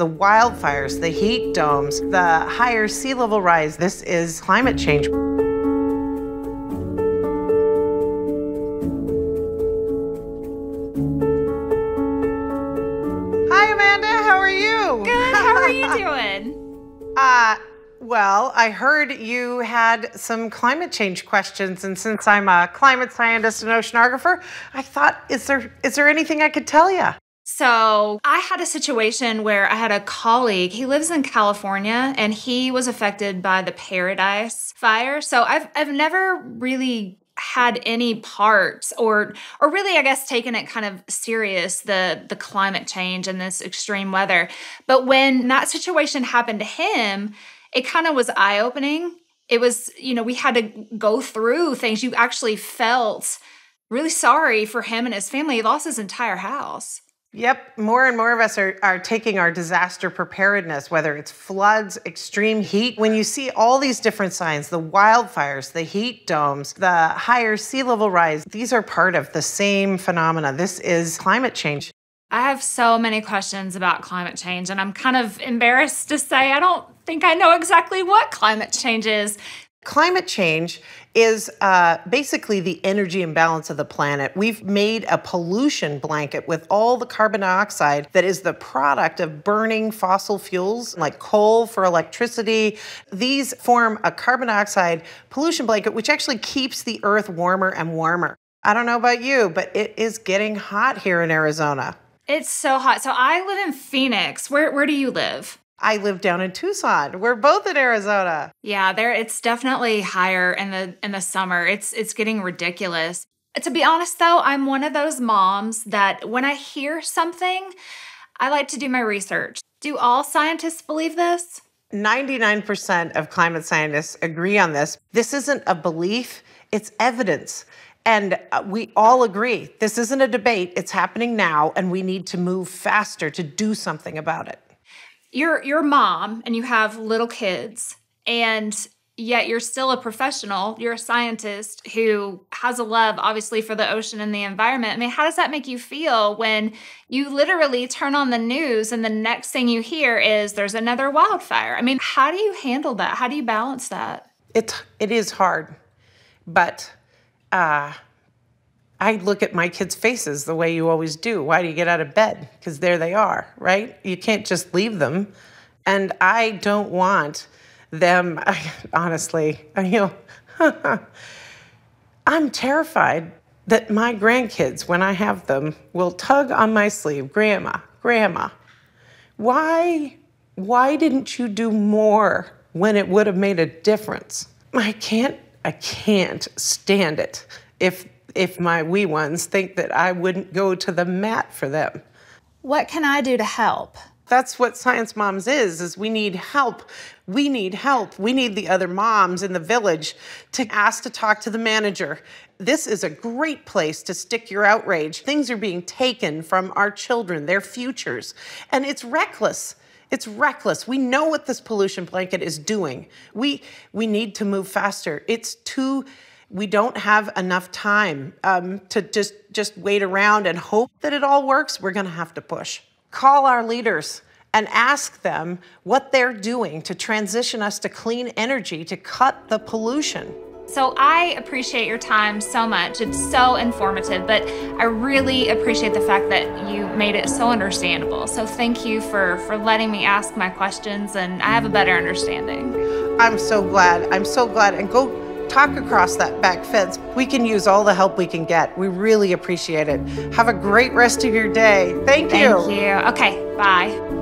the wildfires, the heat domes, the higher sea level rise. This is climate change. Hi, Amanda. How are you? Good. How are you doing? Uh, well, I heard you had some climate change questions, and since I'm a climate scientist and oceanographer, I thought, is there is there anything I could tell you? So, I had a situation where I had a colleague. He lives in California and he was affected by the Paradise fire. So, I've I've never really had any parts or or really I guess taken it kind of serious the the climate change and this extreme weather. But when that situation happened to him, it kind of was eye-opening. It was, you know, we had to go through things you actually felt really sorry for him and his family. He lost his entire house. Yep, more and more of us are, are taking our disaster preparedness, whether it's floods, extreme heat. When you see all these different signs, the wildfires, the heat domes, the higher sea level rise, these are part of the same phenomena. This is climate change. I have so many questions about climate change, and I'm kind of embarrassed to say I don't think I know exactly what climate change is. Climate change is uh, basically the energy imbalance of the planet. We've made a pollution blanket with all the carbon dioxide that is the product of burning fossil fuels like coal for electricity. These form a carbon dioxide pollution blanket, which actually keeps the earth warmer and warmer. I don't know about you, but it is getting hot here in Arizona. It's so hot. So I live in Phoenix. Where where do you live? I live down in Tucson. We're both in Arizona. Yeah, there it's definitely higher in the in the summer. It's it's getting ridiculous. To be honest though, I'm one of those moms that when I hear something, I like to do my research. Do all scientists believe this? 99% of climate scientists agree on this. This isn't a belief, it's evidence. And uh, we all agree this isn't a debate, it's happening now, and we need to move faster to do something about it you're you're mom and you have little kids and yet you're still a professional. You're a scientist who has a love obviously for the ocean and the environment. I mean how does that make you feel when you literally turn on the news and the next thing you hear is there's another wildfire? I mean how do you handle that? How do you balance that? It it is hard but uh I look at my kids' faces the way you always do. Why do you get out of bed? Because there they are, right? You can't just leave them. And I don't want them, I, honestly, you know, I'm terrified that my grandkids, when I have them, will tug on my sleeve, Grandma, Grandma, why, why didn't you do more when it would have made a difference? I can't, I can't stand it if if my wee ones think that I wouldn't go to the mat for them. What can I do to help? That's what Science Moms is, is we need help. We need help. We need the other moms in the village to ask to talk to the manager. This is a great place to stick your outrage. Things are being taken from our children, their futures, and it's reckless. It's reckless. We know what this pollution blanket is doing. We we need to move faster. It's too we don't have enough time um, to just just wait around and hope that it all works. We're going to have to push. Call our leaders and ask them what they're doing to transition us to clean energy to cut the pollution. So I appreciate your time so much. It's so informative, but I really appreciate the fact that you made it so understandable. So thank you for for letting me ask my questions and I have a better understanding. I'm so glad. I'm so glad and go talk across that back fence. We can use all the help we can get. We really appreciate it. Have a great rest of your day. Thank you. Thank you. Okay, bye.